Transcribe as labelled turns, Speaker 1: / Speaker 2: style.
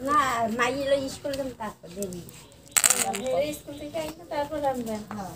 Speaker 1: না mile school তারপর দেরি।
Speaker 2: হ্যাঁ, স্কুল থেকে তারপর আমরা
Speaker 1: হ্যাঁ।